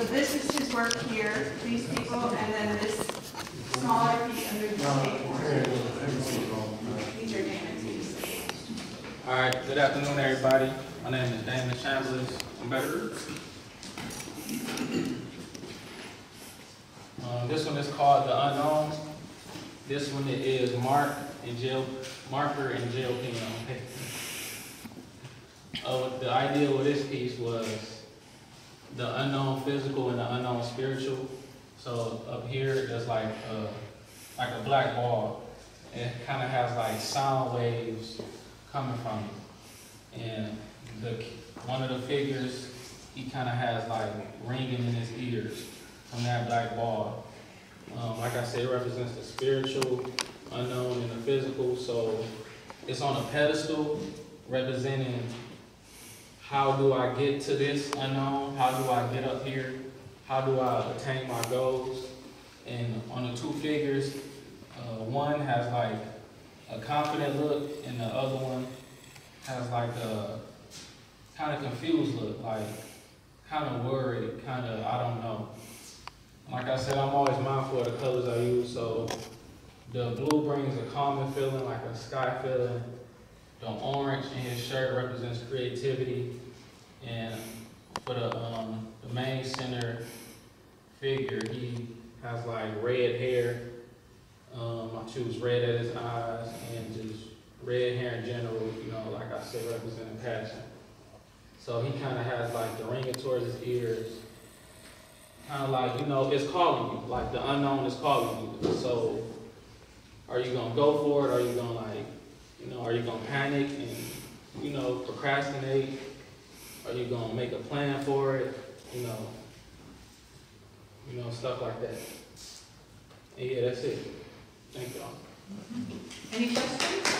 So this is his work here, these people, and then this smaller piece under the skateboard. These are Damon's. All right, good afternoon, everybody. My name is Damon Chamblis. I'm better. Um, this one is called The Unknown. This one is Mark and gel, marker and gel pen paper. Uh, the idea with this piece was the unknown physical and the unknown spiritual. So up here, there's like, uh, like a black ball. It kind of has like sound waves coming from it. And the, one of the figures, he kind of has like ringing in his ears from that black ball. Um, like I said, it represents the spiritual, unknown, and the physical. So it's on a pedestal representing how do I get to this unknown? How do I get up here? How do I attain my goals? And on the two figures, uh, one has like a confident look, and the other one has like a kind of confused look, like kind of worried, kind of I don't know. Like I said, I'm always mindful of the colors I use. So the blue brings a calming feeling, like a sky feeling. The orange in his shirt represents creativity, and for the um, the main center figure, he has like red hair. Um, I choose red at his eyes and just red hair in general, you know, like I said, representing passion. So he kind of has like the ringing towards his ears, kind of like, you know, it's calling you, like the unknown is calling you. So are you gonna go for it? Or Are you gonna like, you know, are you gonna panic and, you know, procrastinate? Are you gonna make a plan for it? You know, you know, stuff like that. And yeah, that's it. Thank y'all. Any questions?